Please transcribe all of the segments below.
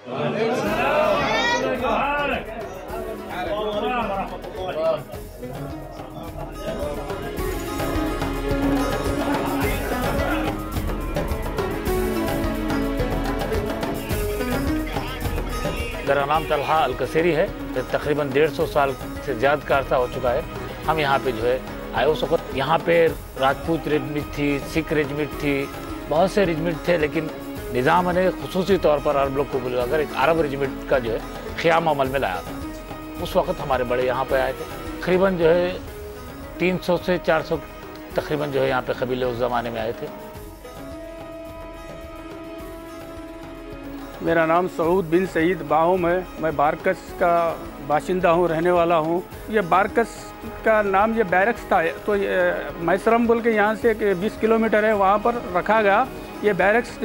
मेरा नाम तलहा अलकसेरी है तकरीबन डेढ़ सौ साल से ज़्यादा का अर्सा हो चुका है। हम यहाँ पे जो है आए उस वक्त यहाँ पे राजपूत रेजमिट थी, सिख रेजमिट थी, बहुत से रेजमिट थे, लेकिन निज़ाम ने खसूसी तौर पर अरब लोग को बुलाकर एक अरब रेजिमेंट का जो है, क़्याम अमल में लाया था, उस वक्त हमारे बड़े यहाँ पर आए थे। तकरीबन जो है 300 से 400 तकरीबन जो है यहाँ पे कबीले उस ज़माने में आए थे। मेरा नाम सऊद बिन सईद बाहुम है। मैं बारकस का बाशिंदा हूँ, रहने वाला हूँ। ये बारकस का नाम ये बैरक्स था। तो मैसरम बोल के यहाँ से 20 किलोमीटर है, वहाँ पर रखा गया। ये बैरक्स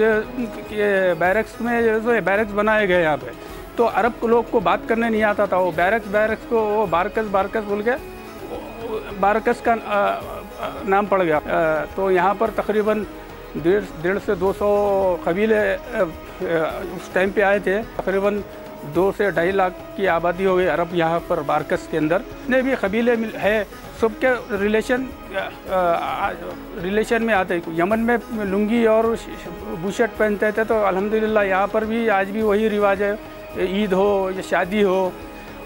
ये बैरक्स में जो बैरक्स बनाए गए यहाँ पे। तो अरब लोग को बात करने नहीं आता था, वो बैरक्स बैरक्स को वो बारकस बारकस बोल के बारकस का नाम पड़ गया। तो यहाँ पर तकरीबन डेढ़ डेढ़ से दो सौ कबीले उस टाइम पे आए थे। तकरीबन दो से ढाई लाख की आबादी हो गई अरब यहाँ पर बारकस के अंदर। जितने भी कबीले है, सबके रिलेशन रिलेशन में आते। यमन में लुंगी और बुशर्ट पहनते थे तो अल्हम्दुलिल्लाह यहाँ पर भी आज भी वही रिवाज है। ईद हो या शादी हो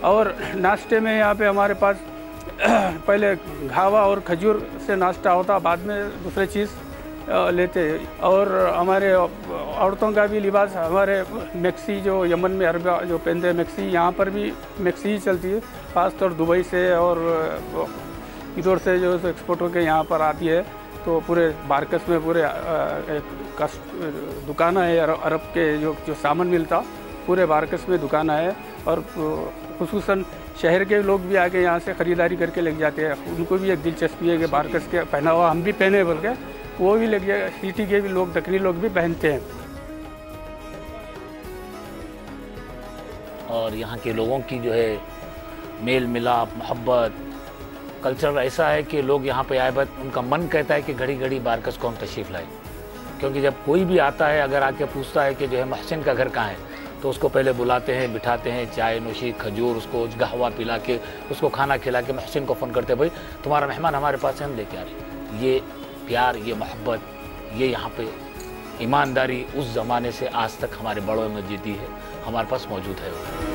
और नाश्ते में यहाँ पे हमारे पास, पहले घावा और खजूर से नाश्ता होता, बाद में दूसरी चीज़। लेते और हमारे औरतों का भी लिबास हमारे मैक्सी जो यमन में अरबा जो पहनते हैं, मैक्सी, यहाँ पर भी मैक्सी ही चलती है। खासतौर दुबई से और इधर से जो एक्सपोर्ट होकर यहाँ पर आती है। तो पूरे बारकस में पूरे दुकान है अरब के जो जो सामान मिलता, पूरे बारकस में दुकान है। और खसूस शहर के लोग भी आके यहाँ से ख़रीदारी करके लेके जाते हैं। उनको भी एक दिलचस्पी है कि बारकस के पहना हुआ हम भी पहने बोल के वो भी लग जाएगा सिटी के भी लोग दक्षिणी लोग भी पहनते हैं। और यहाँ के लोगों की जो है, मेल मिलाप, मोहब्बत, कल्चर ऐसा है कि लोग यहाँ पे आए बाद उनका मन कहता है कि घड़ी घड़ी बारकस को हम तशरीफ़ लाए। क्योंकि जब कोई भी आता है, अगर आके पूछता है कि जो है, महसिन का घर कहाँ है तो उसको पहले बुलाते हैं, बिठाते हैं, चाय, नोशी, खजूर, उसको गहवा पिला के, उसको खाना खिला के महसिन को फ़ोन करते हैं, भाई, तुम्हारा मेहमान हमारे पास है, हम लेके आ रहे ये प्यार, ये मोहब्बत, ये यहाँ पे ईमानदारी उस ज़माने से आज तक हमारे बड़ों में जीती है। हमारे पास मौजूद है